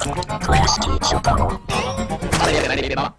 Class teacher. 好的，也给来这边吧。